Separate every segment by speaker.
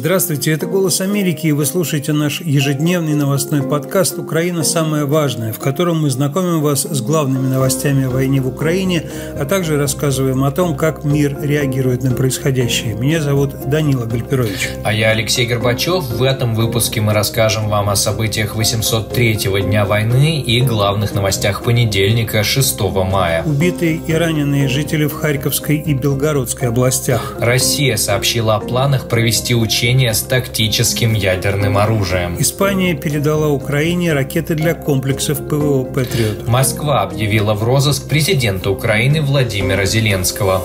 Speaker 1: Здравствуйте, это «Голос Америки», и вы слушаете наш ежедневный новостной подкаст «Украина. Самое важное», в котором мы знакомим вас с главными новостями о войне в Украине, а также рассказываем о том, как мир реагирует на происходящее. Меня зовут Данила Гальперович.
Speaker 2: А я Алексей Горбачев. В этом выпуске мы расскажем вам о событиях 803-го дня войны и главных новостях понедельника, 6 мая.
Speaker 1: Убитые и раненые жители в Харьковской и Белгородской областях.
Speaker 2: Россия сообщила о планах провести учения учения с тактическим ядерным оружием.
Speaker 1: Испания передала Украине ракеты для комплексов ПВО «Патриот».
Speaker 2: Москва объявила в розыск президента Украины Владимира Зеленского.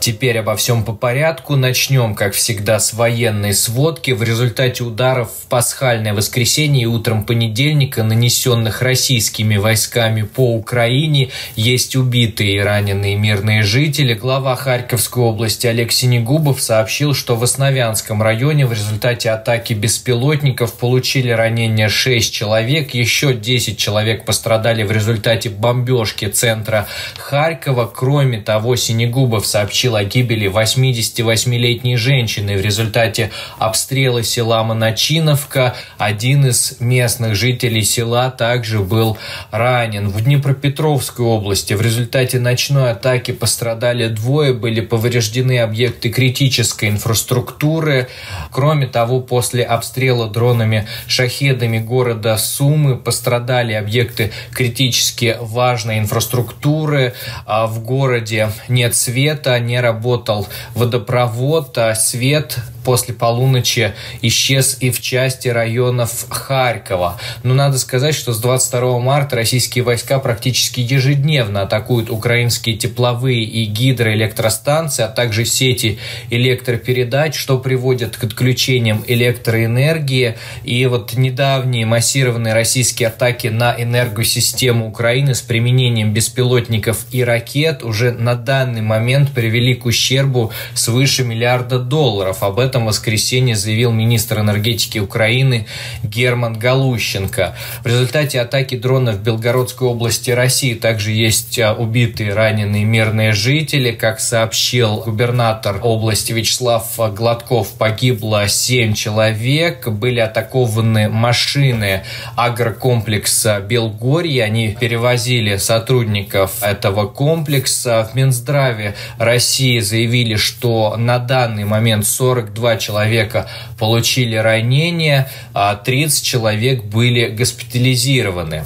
Speaker 2: Теперь обо всем по порядку. Начнем, как всегда, с военной сводки. В результате ударов в пасхальное воскресенье и утром понедельника, нанесенных российскими войсками по Украине, есть убитые и раненые мирные жители. Глава Харьковской области Олег Синегубов сообщил, что в Основянском районе в результате атаки беспилотников получили ранения 6 человек, еще 10 человек пострадали в результате бомбежки центра Харькова. Кроме того, Синегубов сообщил сообщил о гибели 88-летней женщины в результате обстрела села Моночиновка. Один из местных жителей села также был ранен. В Днепропетровской области в результате ночной атаки пострадали двое, были повреждены объекты критической инфраструктуры. Кроме того, после обстрела дронами-шахедами города Сумы пострадали объекты критически важной инфраструктуры. А в городе нет света, работал водопровод, а свет после полуночи исчез и в части районов Харькова. Но надо сказать, что с 22 марта российские войска практически ежедневно атакуют украинские тепловые и гидроэлектростанции, а также сети электропередач, что приводит к отключениям электроэнергии. И вот недавние массированные российские атаки на энергосистему Украины с применением беспилотников и ракет уже на данный момент привели к ущербу свыше миллиарда долларов. Об этом этом воскресенье заявил министр энергетики Украины Герман Галущенко. В результате атаки дронов в Белгородской области России также есть а, убитые, раненые мирные жители. Как сообщил губернатор области Вячеслав Гладков, погибло 7 человек. Были атакованы машины агрокомплекса Белгорье. Они перевозили сотрудников этого комплекса. В Минздраве России заявили, что на данный момент 42 42 человека получили ранения, а 30 человек были госпитализированы.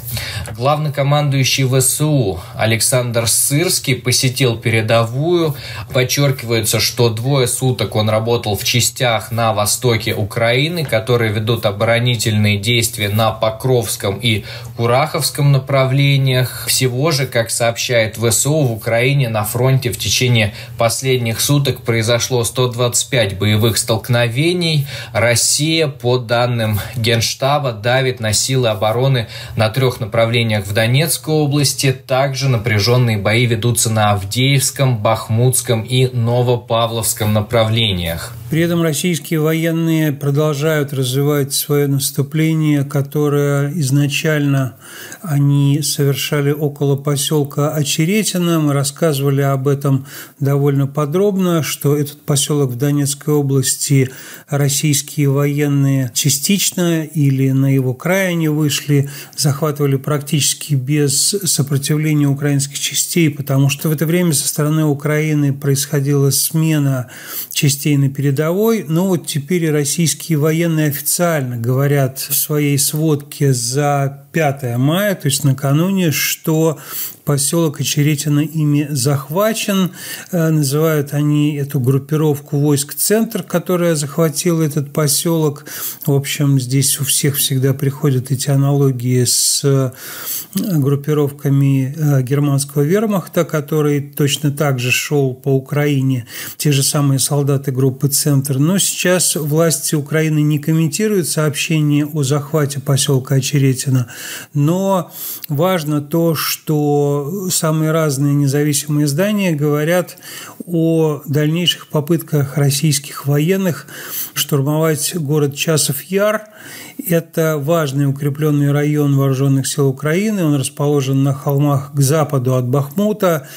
Speaker 2: Главнокомандующий ВСУ Александр Сырский посетил передовую. Подчеркивается, что двое суток он работал в частях на востоке Украины, которые ведут оборонительные действия на Покровском и Кураховском направлениях. Всего же, как сообщает ВСУ, в Украине на фронте в течение последних суток произошло 125 боевых столкновений Россия, по данным Генштаба, давит на силы обороны на трех направлениях в Донецкой области. Также напряженные бои ведутся на Авдеевском, Бахмутском и Новопавловском направлениях.
Speaker 1: При этом российские военные продолжают развивать свое наступление, которое изначально они совершали около поселка Очеретино. Мы рассказывали об этом довольно подробно, что этот поселок в Донецкой области российские военные частично или на его край они вышли, захватывали практически без сопротивления украинских частей, потому что в это время со стороны Украины происходила смена частей на передовой. Но вот теперь и российские военные официально говорят в своей сводке за 5 мая, то есть накануне, что поселок Очеретино ими захвачен. Э, называют они эту группировку войск «Центр», которая захватила этот поселок. В общем, здесь у всех всегда приходят эти аналогии с э, группировками э, германского вермахта, который точно так же шел по Украине, те же самые солдаты группы «Центр». Но сейчас власти Украины не комментируют сообщение о захвате поселка Очеретино, но важно то, что самые разные независимые издания говорят о дальнейших попытках российских военных штурмовать город Часов Яр – Это важный укрепленный район вооруженных сил Украины. Он расположен на холмах к западу от Бахмута.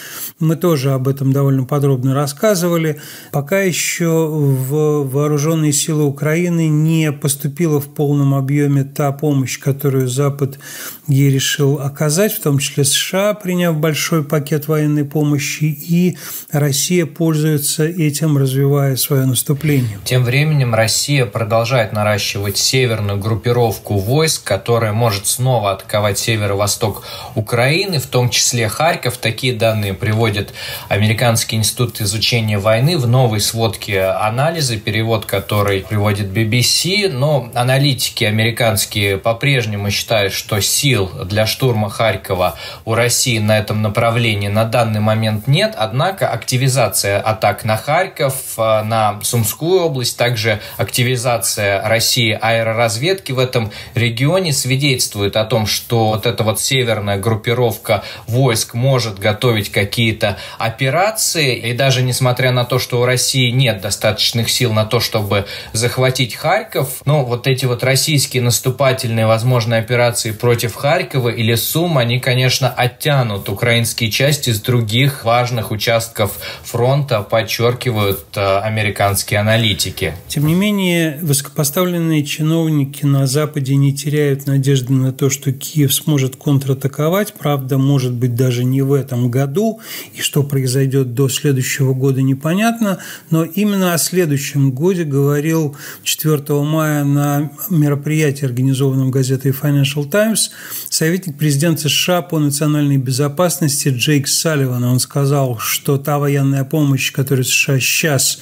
Speaker 1: Мы тоже об этом довольно подробно рассказывали. Пока еще в вооруженные силы Украины не поступила в полном объеме та помощь, которую Запад ей решил оказать, в том числе США, приняв большой пакет военной помощи, и Россия пользуется этим, развивая свое наступление.
Speaker 2: Тем временем Россия продолжает наращивать северную группировку войск, которая может снова атаковать северо-восток Украины, в том числе Харьков. Такие данные приводит Американский институт изучения войны в новой сводке анализа, перевод который приводит BBC. Но аналитики американские по-прежнему считают, что сил для штурма Харькова у России на этом направлении на данный момент нет. Однако активизация атак на Харьков, э, на Сумскую область, также активизация России аэроразведки в этом регионе свидетельствует о том, что вот эта вот северная группировка войск может готовить какие-то операции. И даже несмотря на то, что у России нет достаточных сил на то, чтобы захватить Харьков, ну вот эти вот российские наступательные возможные операции против Харькова или Сум, они, конечно, оттянут украинские части с других важных участков фронта, подчеркивают э, американские аналитики.
Speaker 1: Тем не менее, высокопоставленные чиновники на Западе не теряют надежды на то, что Киев сможет контратаковать. Правда, может быть, даже не в этом году. И что произойдет до следующего года, непонятно. Но именно о следующем годе говорил 4 мая на мероприятии, организованном газетой Financial Times, советник президента США по национальной безопасности Джейк Салливан. Он сказал, что та военная помощь, которую США сейчас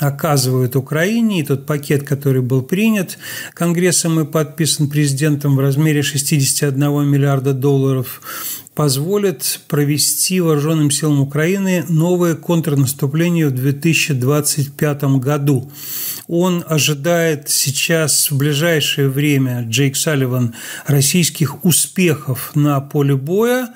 Speaker 1: оказывают Украине, и тот пакет, который был принят Конгрессом и подписан президентом в размере 61 миллиарда долларов, позволит провести вооруженным силам Украины новое контрнаступление в 2025 году. Он ожидает сейчас в ближайшее время, Джейк Салливан, российских успехов на поле боя,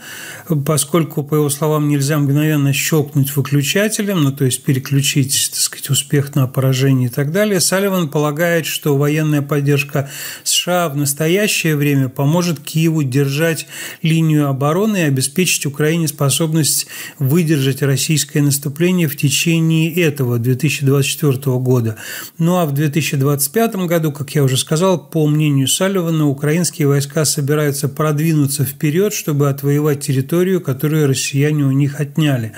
Speaker 1: поскольку, по его словам, нельзя мгновенно щелкнуть выключателем, ну, то есть переключить, так сказать, успех на поражение и так далее. Салливан полагает, что военная поддержка США в настоящее время поможет Киеву держать линию обороны и обеспечить Украине способность выдержать российское наступление в течение этого 2024 года. Ну а в 2025 году, как я уже сказал, по мнению Салливана, украинские войска собираются продвинуться вперед, чтобы отвоевать территорию, которую россияне у них отняли.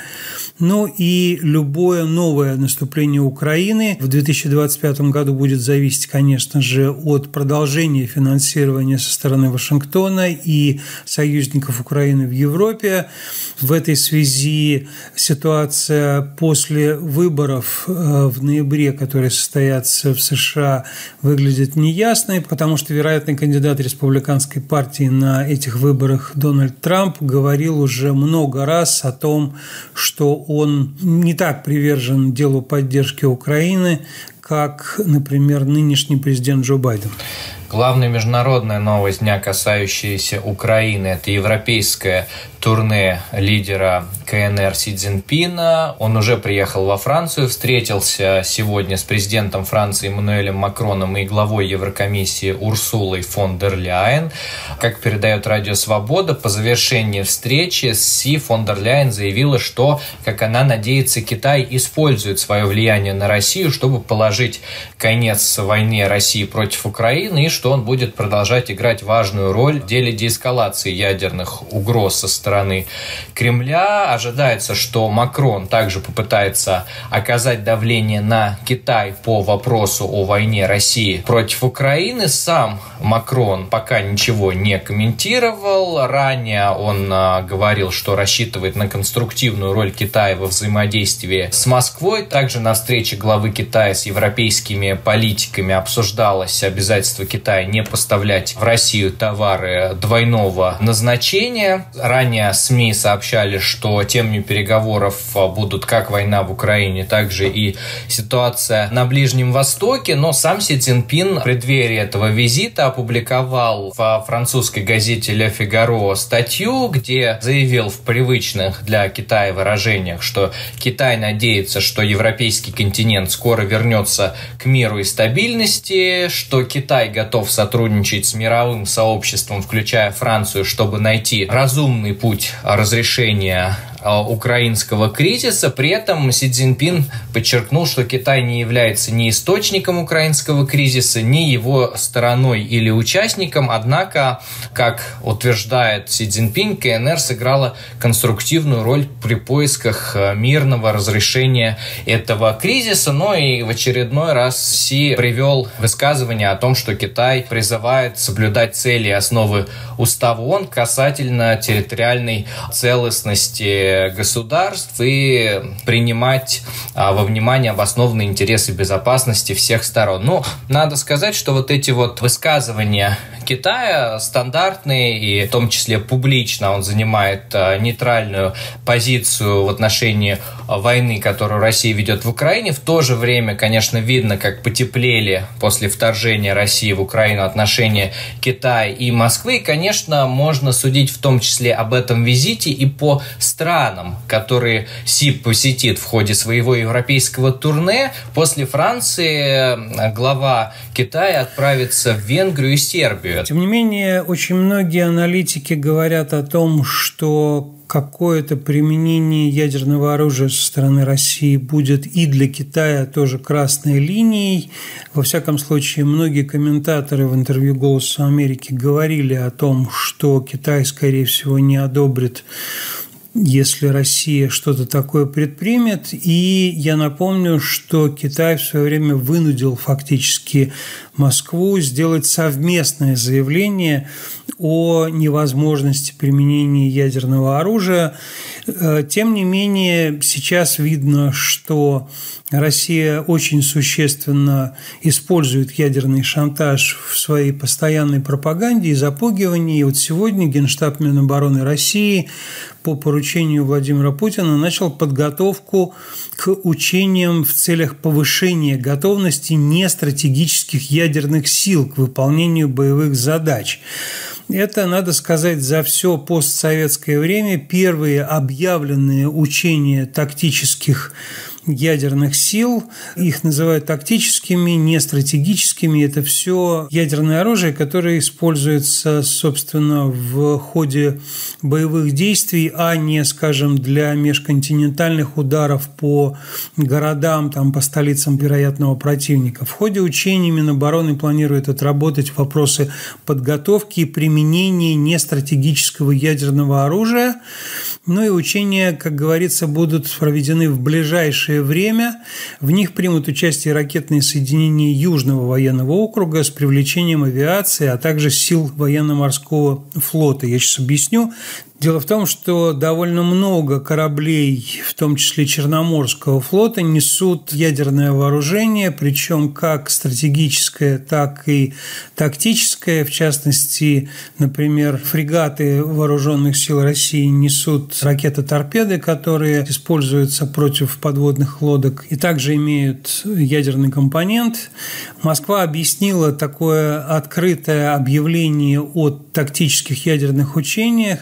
Speaker 1: Ну и любое новое наступление Украины в 2025 году будет зависеть, конечно же, от продолжения финансирования со стороны Вашингтона и союзников Украины в Европе. В этой связи ситуация после выборов э, в ноябре, которые состоятся в США, выглядит неясной, потому что вероятный кандидат республиканской партии на этих выборах Дональд Трамп говорил уже много раз о том, что он не так привержен делу поддержки Украины, как, например, нынешний президент Джо Байден.
Speaker 2: Главная международная новость дня, касающаяся Украины, это европейская турне лидера КНР Си Цзиньпина. Он уже приехал во Францию, встретился сегодня с президентом Франции Эммануэлем Макроном и главой Еврокомиссии Урсулой фон дер Ляйен. Как передает Радио Свобода, по завершении встречи Си фон дер Ляйен заявила, что, как она надеется, Китай использует свое влияние на Россию, чтобы положить конец войне России против Украины и что он будет продолжать играть важную роль в деле деэскалации ядерных угроз со стороны стороны Кремля. Ожидается, что Макрон также попытается оказать давление на Китай по вопросу о войне России против Украины. Сам Макрон пока ничего не комментировал. Ранее он а, говорил, что рассчитывает на конструктивную роль Китая во взаимодействии с Москвой. Также на встрече главы Китая с европейскими политиками обсуждалось обязательство Китая не поставлять в Россию товары двойного назначения. Ранее ранее СМИ сообщали, что темами переговоров будут как война в Украине, так же и ситуация на Ближнем Востоке, но сам Си Цзиньпин в преддверии этого визита опубликовал в французской газете «Ле Фигаро» статью, где заявил в привычных для Китая выражениях, что Китай надеется, что европейский континент скоро вернется к миру и стабильности, что Китай готов сотрудничать с мировым сообществом, включая Францию, чтобы найти разумный путь разрешения Э, украинского кризиса. При этом Си Цзиньпин подчеркнул, что Китай не является ни источником украинского кризиса, ни его стороной или участником. Однако, как утверждает Си Цзиньпин, КНР сыграла конструктивную роль при поисках э, мирного разрешения этого кризиса. Но и в очередной раз Си привел высказывание о том, что Китай призывает соблюдать цели и основы устава ООН касательно территориальной целостности государств и принимать а, во внимание обоснованные интересы безопасности всех сторон. Ну, надо сказать, что вот эти вот высказывания Китая стандартные и в том числе публично он занимает а, нейтральную позицию в отношении войны, которую Россия ведет в Украине. В то же время, конечно, видно, как потеплели после вторжения России в Украину отношения Китая и Москвы. И, конечно, можно судить в том числе об этом визите и по странам, которые Си посетит в ходе своего европейского турне. После Франции э, глава Китая отправится в Венгрию и Сербию.
Speaker 1: Тем не менее, очень многие аналитики говорят о том, что какое-то применение ядерного оружия со стороны России будет и для Китая тоже красной линией. Во всяком случае, многие комментаторы в интервью «Голоса Америки» говорили о том, что Китай, скорее всего, не одобрит если Россия что-то такое предпримет. И я напомню, что Китай в свое время вынудил фактически Москву сделать совместное заявление о невозможности применения ядерного оружия. Э, тем не менее, сейчас видно, что Россия очень существенно использует ядерный шантаж в своей постоянной пропаганде и запугивании. И вот сегодня Генштаб Минобороны России по поручению Владимира Путина начал подготовку к учениям в целях повышения готовности нестратегических ядерных сил к выполнению боевых задач. Это, надо сказать, за все постсоветское время первые объявленные учения тактических ядерных сил. Их называют тактическими, не стратегическими. Это все ядерное оружие, которое используется, собственно, в ходе боевых действий, а не, скажем, для межконтинентальных ударов по городам, там, по столицам вероятного противника. В ходе учений Минобороны планирует отработать вопросы подготовки и применения нестратегического ядерного оружия. Ну и учения, как говорится, будут проведены в ближайшее время. В них примут участие ракетные соединения Южного военного округа с привлечением авиации, а также сил военно-морского флота. Я сейчас объясню. Дело в том, что довольно много кораблей, в том числе Черноморского флота, несут ядерное вооружение, причем как стратегическое, так и тактическое. В частности, например, фрегаты вооруженных сил России несут ракеты-торпеды, которые используются против подводных лодок и также имеют ядерный компонент. Москва объяснила такое открытое объявление о тактических ядерных учениях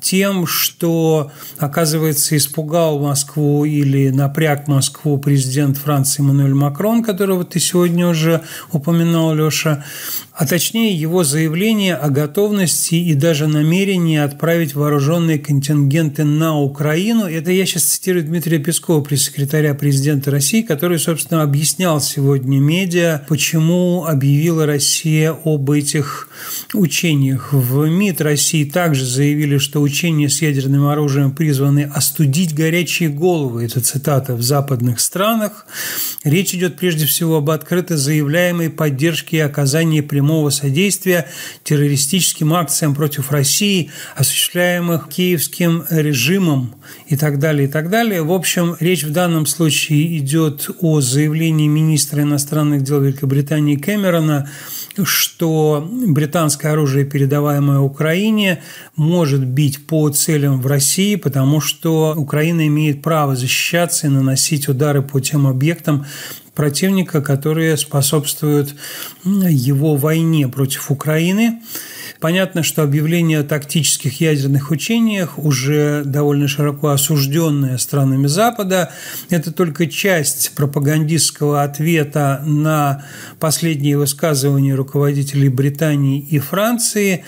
Speaker 1: тем, что, оказывается, испугал Москву или напряг Москву президент Франции Эммануэль Макрон, которого ты сегодня уже упоминал, Леша, а точнее его заявление о готовности и даже намерении отправить вооруженные контингенты на Украину. Это я сейчас цитирую Дмитрия Пескова, пресс-секретаря президента России, который, собственно, объяснял сегодня медиа, почему объявила Россия об этих учениях. В МИД России также заявили, что учения с ядерным оружием призваны остудить горячие головы. Это цитата в западных странах. Речь идет прежде всего об открыто заявляемой поддержке и оказании прямого содействия террористическим акциям против России, осуществляемых киевским режимом и так далее, и так далее. В общем, речь в данном случае идет о заявлении министра иностранных дел Великобритании Кэмерона что британское оружие, передаваемое Украине, может бить по целям в России, потому что Украина имеет право защищаться и наносить удары по тем объектам, противника, которые способствуют его войне против Украины. Понятно, что объявление о тактических ядерных учениях, уже довольно широко осужденное странами Запада, это только часть пропагандистского ответа на последние высказывания руководителей Британии и Франции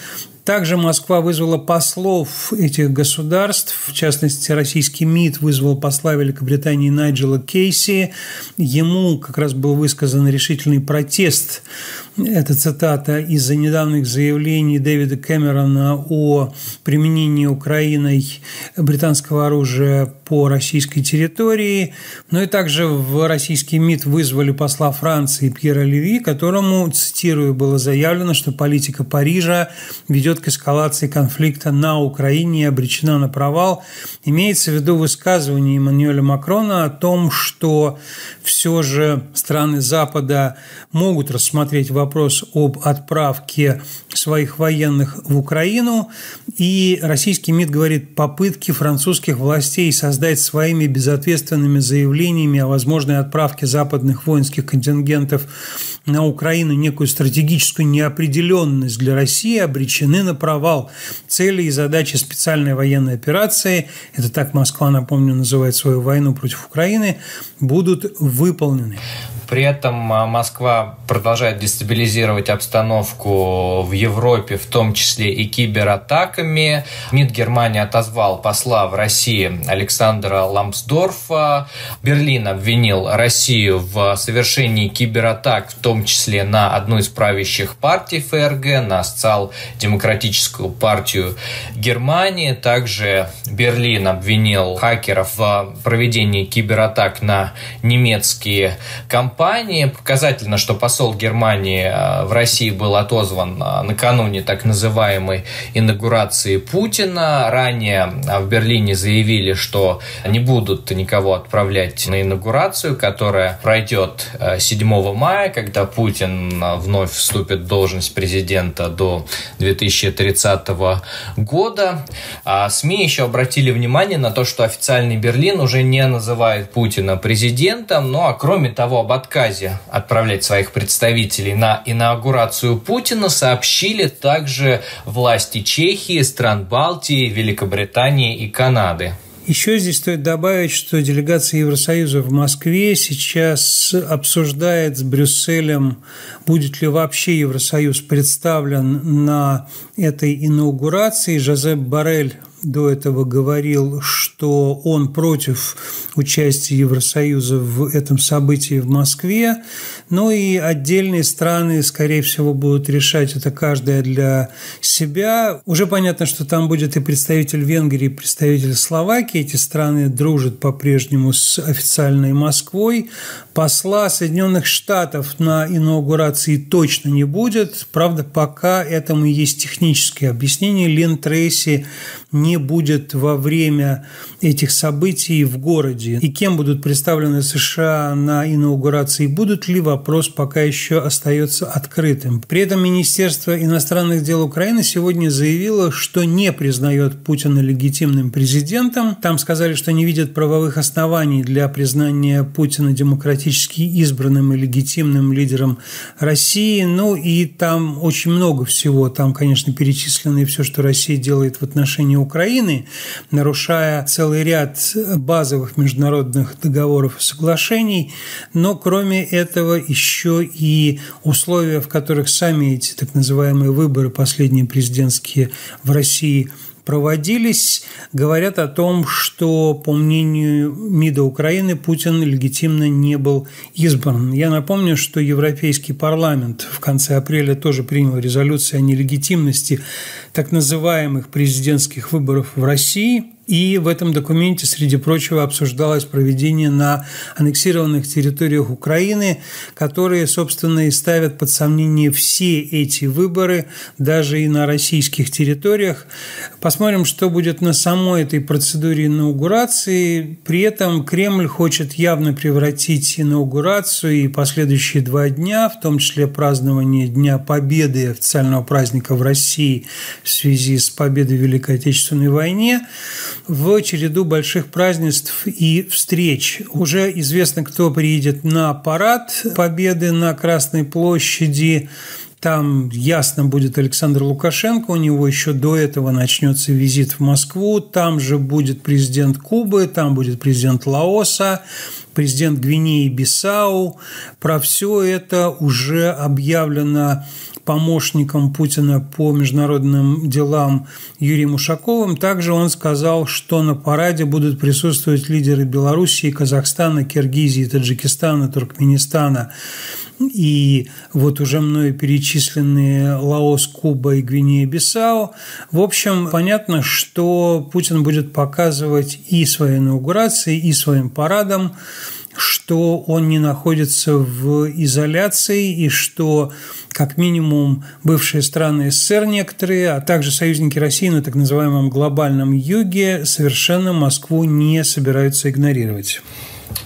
Speaker 1: также Москва вызвала послов этих государств, в частности, российский МИД вызвал посла Великобритании Найджела Кейси. Ему как раз был высказан решительный протест это цитата из-за недавних заявлений Дэвида Кэмерона о применении Украиной британского оружия по российской территории. Ну и также в российский МИД вызвали посла Франции Пьера Леви, которому, цитирую, было заявлено, что политика Парижа ведет к эскалации конфликта на Украине и обречена на провал. Имеется в виду высказывание Эммануэля Макрона о том, что все же страны Запада могут рассмотреть вопрос об отправке своих военных в Украину. И российский МИД говорит, попытки французских властей создать своими безответственными заявлениями о возможной отправке западных воинских контингентов на Украину некую стратегическую неопределенность для России обречены на провал. Цели и задачи специальной военной операции, это так Москва, напомню, называет свою войну против Украины, будут выполнены.
Speaker 2: При этом а, Москва продолжает дестабилизировать обстановку в Европе, в том числе и кибератаками. МИД Германии отозвал посла в России Александра Ламсдорфа. Берлин обвинил Россию в совершении кибератак, в том числе на одну из правящих партий ФРГ, на социал-демократическую партию Германии. Также Берлин обвинил хакеров в проведении кибератак на немецкие компании компании. Показательно, что посол Германии э, в России был отозван э, накануне так называемой инаугурации Путина. Ранее э, в Берлине заявили, что не будут никого отправлять на инаугурацию, которая пройдет 7 мая, когда Путин вновь вступит в должность президента до 2030 года. А СМИ еще обратили внимание на то, что официальный Берлин уже не называет Путина президентом, ну а кроме того, об отказе отправлять своих представителей на инаугурацию Путина сообщили также власти Чехии, стран Балтии, Великобритании и Канады.
Speaker 1: Еще здесь стоит добавить, что делегация Евросоюза в Москве сейчас обсуждает с Брюсселем, будет ли вообще Евросоюз представлен на этой инаугурации. Жозеп Барель до этого говорил, что он против участия Евросоюза в этом событии в Москве, но и отдельные страны, скорее всего, будут решать это каждая для себя. Уже понятно, что там будет и представитель Венгрии, и представитель Словакии. Эти страны дружат по-прежнему с официальной Москвой. Посла Соединенных Штатов на инаугурации точно не будет. Правда, пока этому есть техническое объяснение. Лен Трейси не будет во время этих событий в городе. И кем будут представлены США на инаугурации, будут ли вопрос пока еще остается открытым. При этом Министерство иностранных дел Украины сегодня заявило, что не признает Путина легитимным президентом. Там сказали, что не видят правовых оснований для признания Путина демократически избранным и легитимным лидером России. Ну и там очень много всего. Там, конечно, перечислено и все, что Россия делает в отношении Украины, нарушая целый ряд базовых международных договоров и соглашений, но кроме этого еще и условия, в которых сами эти так называемые выборы последние президентские в России проводились, говорят о том, что, по мнению МИДа Украины, Путин легитимно не был избран. Я напомню, что Европейский парламент в конце апреля тоже принял резолюцию о нелегитимности так называемых президентских выборов в России – И в этом документе, среди прочего, обсуждалось проведение на аннексированных территориях Украины, которые, собственно, и ставят под сомнение все эти выборы, даже и на российских территориях. Посмотрим, что будет на самой этой процедуре инаугурации. При этом Кремль хочет явно превратить инаугурацию и последующие два дня, в том числе празднование Дня Победы, официального праздника в России в связи с победой в Великой Отечественной войне, в череду больших празднеств и встреч. Уже известно, кто приедет на парад Победы на Красной площади. Там ясно будет Александр Лукашенко, у него еще до этого начнется визит в Москву, там же будет президент Кубы, там будет президент Лаоса, президент Гвинеи Бисау. Про все это уже объявлено помощником Путина по международным делам Юрием Ушаковым. Также он сказал, что на параде будут присутствовать лидеры Белоруссии, Казахстана, Киргизии, Таджикистана, Туркменистана и вот уже мною перечисленные Лаос, Куба и Гвинея-Бисау. В общем, понятно, что Путин будет показывать и своей инаугурации, и своим парадом, что он не находится в изоляции и что как минимум бывшие страны СССР некоторые, а также союзники России на так называемом глобальном юге совершенно Москву не собираются игнорировать.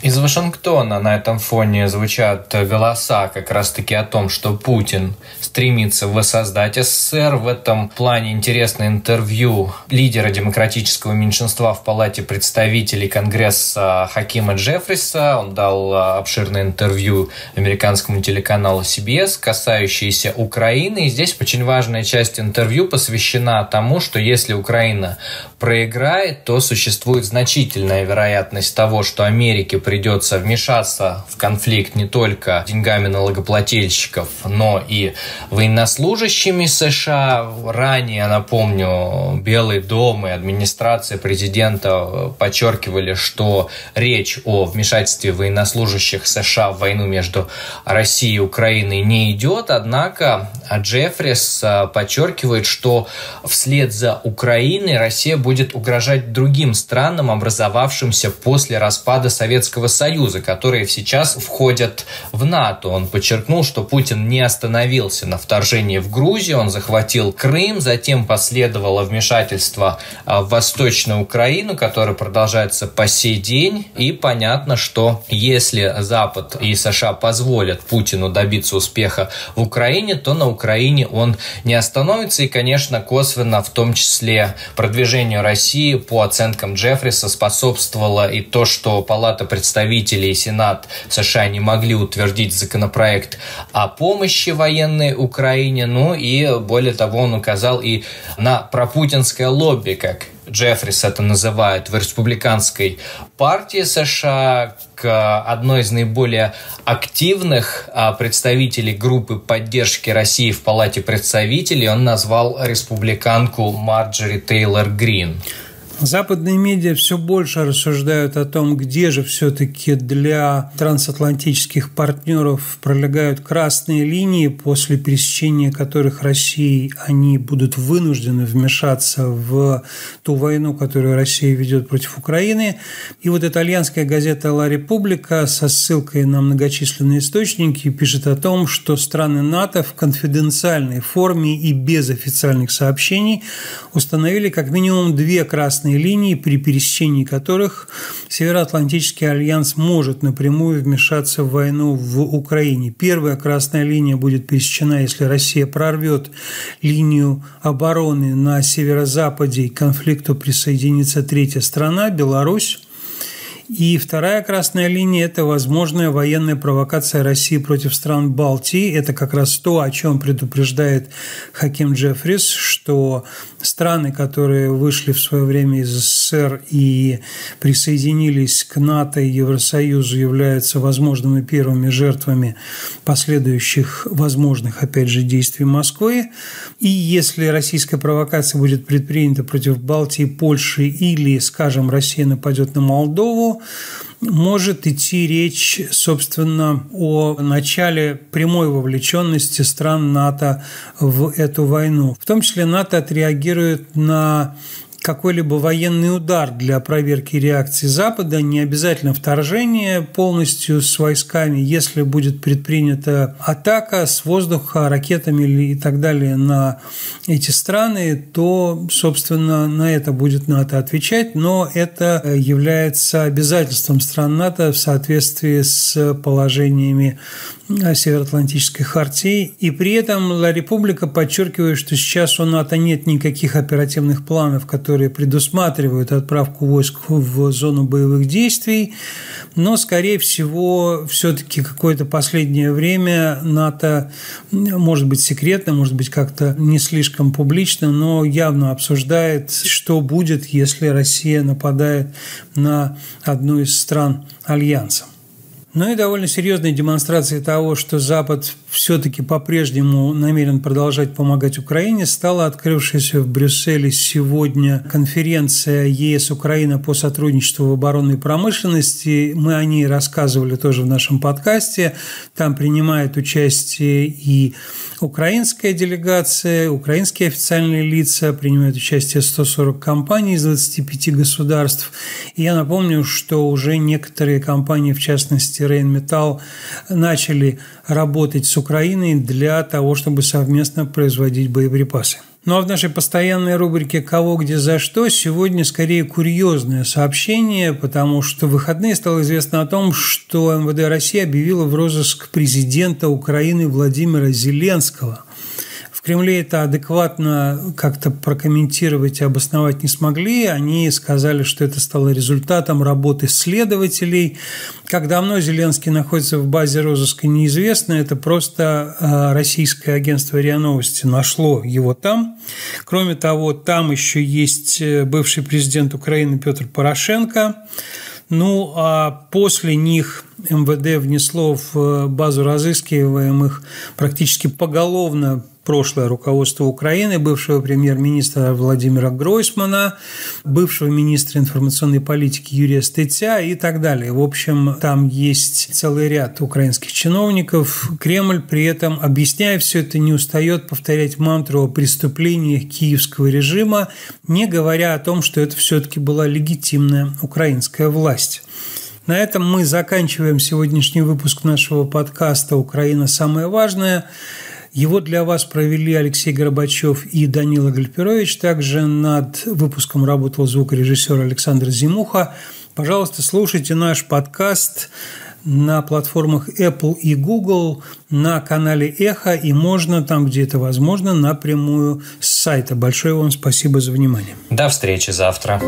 Speaker 2: Из Вашингтона на этом фоне звучат голоса как раз-таки о том, что Путин стремится воссоздать СССР. В этом плане интересное интервью лидера демократического меньшинства в Палате представителей Конгресса Хакима Джеффриса. Он дал обширное интервью американскому телеканалу CBS, касающееся Украины. И здесь очень важная часть интервью посвящена тому, что если Украина проиграет, то существует значительная вероятность того, что Америке придется вмешаться в конфликт не только деньгами налогоплательщиков, но и военнослужащими США. Ранее, напомню, Белый дом и администрация президента подчеркивали, что речь о вмешательстве военнослужащих США в войну между Россией и Украиной не идет, однако Джеффрис подчеркивает, что вслед за Украиной Россия будет угрожать другим странам, образовавшимся после распада Советского Союза, которые сейчас входят в НАТО. Он подчеркнул, что Путин не остановился на вторжении в Грузию, он захватил Крым, затем последовало вмешательство а, в Восточную Украину, которое продолжается по сей день. И понятно, что если Запад и США позволят Путину добиться успеха в Украине, то на Украине он не остановится. И, конечно, косвенно в том числе продвижению России, по оценкам Джеффриса, способствовало и то, что Палата представителей и Сенат США не могли утвердить законопроект о помощи военной Украине. Ну и более того, он указал и на пропутинское лобби, как Джеффрис это называет, в республиканской партии США, к одной из наиболее активных а, представителей группы поддержки России в Палате представителей он назвал республиканку Марджори Тейлор Грин.
Speaker 1: Западные медиа все больше рассуждают о том, где же все-таки для трансатлантических партнеров пролегают красные линии, после пересечения которых России они будут вынуждены вмешаться в ту войну, которую Россия ведет против Украины. И вот итальянская газета «Ла Република» со ссылкой на многочисленные источники пишет о том, что страны НАТО в конфиденциальной форме и без официальных сообщений установили как минимум две красные красные линии, при пересечении которых Североатлантический альянс может напрямую вмешаться в войну в Украине. Первая красная линия будет пересечена, если Россия прорвет линию обороны на северо-западе и к конфликту присоединится третья страна – Беларусь. И вторая красная линия – это возможная военная провокация России против стран Балтии. Это как раз то, о чем предупреждает Хаким Джеффрис, что страны, которые вышли в свое время из СССР и присоединились к НАТО и Евросоюзу, являются возможными первыми жертвами последующих возможных, опять же, действий Москвы. И если российская провокация будет предпринята против Балтии, Польши или, скажем, Россия нападет на Молдову, может идти речь, собственно, о начале прямой вовлеченности стран НАТО в эту войну. В том числе НАТО отреагирует на какой-либо военный удар для проверки реакции Запада, не обязательно вторжение полностью с войсками, если будет предпринята атака с воздуха, ракетами и так далее на эти страны, то, собственно, на это будет НАТО отвечать, но это является обязательством стран НАТО в соответствии с положениями Североатлантической хартии. И при этом Ла Республика подчеркивает, что сейчас у НАТО нет никаких оперативных планов, которые предусматривают отправку войск в зону боевых действий, но, скорее всего, все-таки какое-то последнее время НАТО, может быть, секретно, может быть, как-то не слишком публично, но явно обсуждает, что будет, если Россия нападает на одну из стран Альянса. Ну и довольно серьезные демонстрации того, что Запад все-таки по-прежнему намерен продолжать помогать Украине, стала открывшаяся в Брюсселе сегодня конференция ЕС-Украина по сотрудничеству в оборонной промышленности. Мы о ней рассказывали тоже в нашем подкасте. Там принимает участие и украинская делегация, украинские официальные лица, принимают участие 140 компаний из 25 государств. И я напомню, что уже некоторые компании, в частности Рейнметалл, начали работать с Украиной для того, чтобы совместно производить боеприпасы. Ну а в нашей постоянной рубрике «Кого, где, за что» сегодня скорее курьезное сообщение, потому что в выходные стало известно о том, что МВД России объявило в розыск президента Украины Владимира Зеленского – Кремле это адекватно как-то прокомментировать и обосновать не смогли. Они сказали, что это стало результатом работы следователей. Как давно Зеленский находится в базе розыска, неизвестно. Это просто а, российское агентство РИА Новости нашло его там. Кроме того, там еще есть э, бывший президент Украины Петр Порошенко. Ну, а после них МВД внесло в э, базу разыскиваемых практически поголовно прошлое руководство Украины, бывшего премьер-министра Владимира Гройсмана, бывшего министра информационной политики Юрия Стыця и так далее. В общем, там есть целый ряд украинских чиновников. Кремль при этом, объясняя все это, не устает повторять мантру о преступлениях киевского режима, не говоря о том, что это все-таки была легитимная украинская власть. На этом мы заканчиваем сегодняшний выпуск нашего подкаста «Украина. Самое важное». Его для вас провели Алексей Горбачев и Данила Гальперович. Также над выпуском работал звукорежиссер Александр Зимуха. Пожалуйста, слушайте наш подкаст на платформах Apple и Google, на канале Эхо, и можно там, где это возможно, напрямую с сайта. Большое вам спасибо за внимание.
Speaker 2: До встречи завтра.